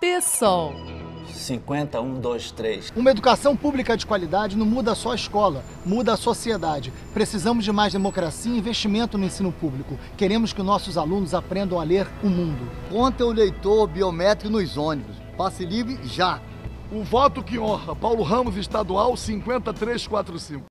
PSOL 50123. Uma educação pública de qualidade não muda só a escola, muda a sociedade. Precisamos de mais democracia e investimento no ensino público. Queremos que nossos alunos aprendam a ler o mundo. Conta o leitor biométrico nos ônibus. Passe livre já. O voto que honra Paulo Ramos Estadual 5345.